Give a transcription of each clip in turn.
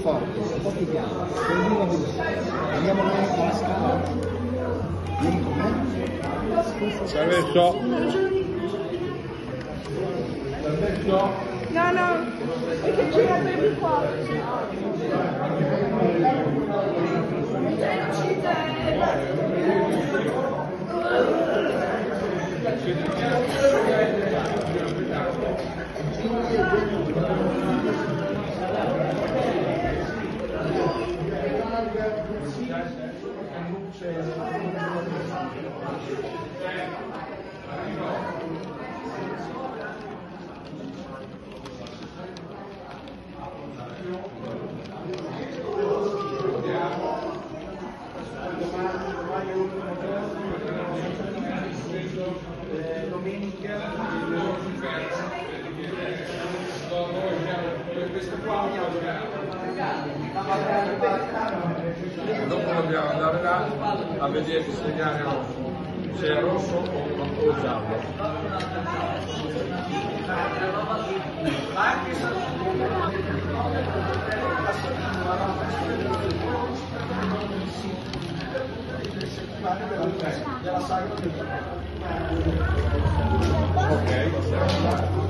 forte, un po' più piano. Continua così. Andiamo noi alla scala. Vieni con me. Ci adesso. No, no, perché ci avrebbe qua. questo qua mi ha giocato. Dopo dobbiamo andare là a vedere il segnale. Se è rosso o, o giallo. Andiamo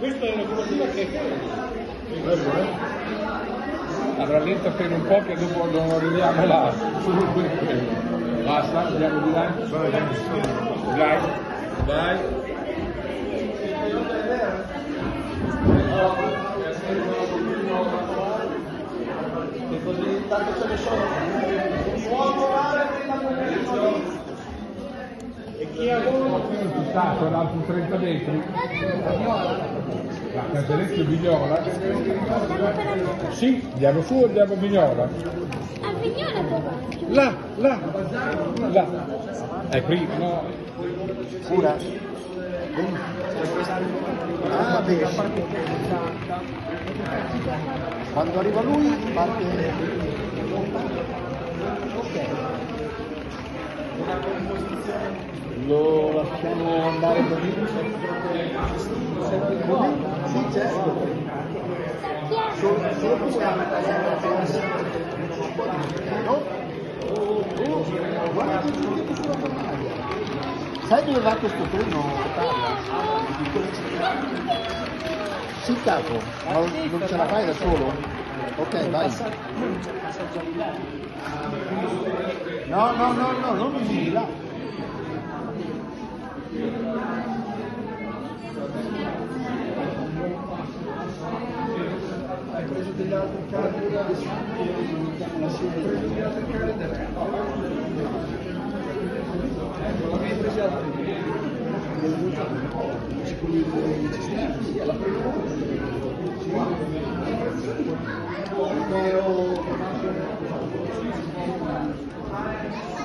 Questa è una curvatura che rallenta per un po' che dopo non arriviamo là. Basta, andiamo di là. Vai, vai. Tanto ce ne sono. Può trovare prima E chi ha uno ci sta, sono altri 30 metri. La Casalecchio Vignola. Sì, andiamo su o andiamo a Vignola? A Vignola dove? Là, là, là. È prima, no? Cura. Ah. Quando arriva lui parte. Lo lasciamo andare così? Così? Sì, certo. Solo, stiamo No? Guarda che tutto sulla maglia. Sai dove va questo treno? Sì, capo, ma non ce la fai da solo? Ok, vai. No, no, no, no, non mi giri là. Hai preso degli altri carri da la Ecco, ci stiamo? Sì, alla prima. Thank you.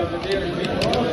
job of the day.